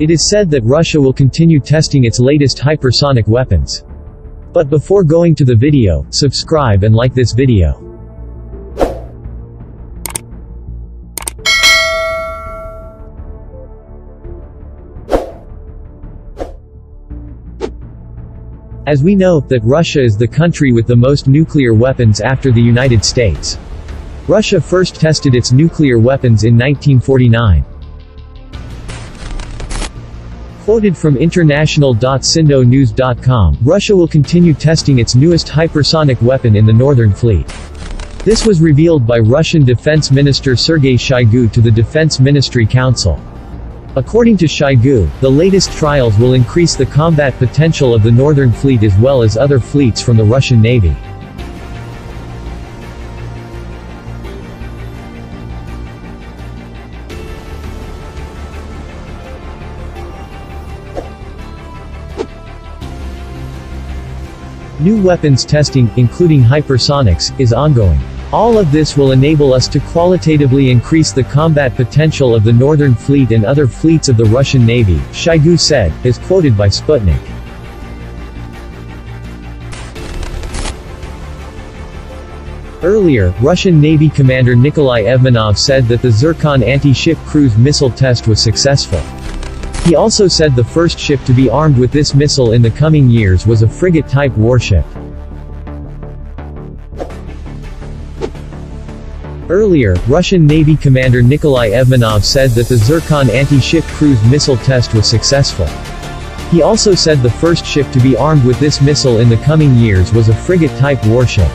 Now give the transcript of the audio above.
It is said that Russia will continue testing its latest hypersonic weapons. But before going to the video, subscribe and like this video. As we know, that Russia is the country with the most nuclear weapons after the United States. Russia first tested its nuclear weapons in 1949. Quoted from international.sindonews.com, Russia will continue testing its newest hypersonic weapon in the Northern Fleet. This was revealed by Russian Defense Minister Sergei Shoigu to the Defense Ministry Council. According to Shoigu, the latest trials will increase the combat potential of the Northern Fleet as well as other fleets from the Russian Navy. New weapons testing, including hypersonics, is ongoing. All of this will enable us to qualitatively increase the combat potential of the Northern Fleet and other fleets of the Russian Navy, Shoigu said, as quoted by Sputnik. Earlier, Russian Navy Commander Nikolai Evmenov said that the Zircon anti-ship cruise missile test was successful. He also said the first ship to be armed with this missile in the coming years was a frigate-type warship. Earlier, Russian Navy Commander Nikolai Evmenov said that the Zircon anti-ship cruise missile test was successful. He also said the first ship to be armed with this missile in the coming years was a frigate-type warship.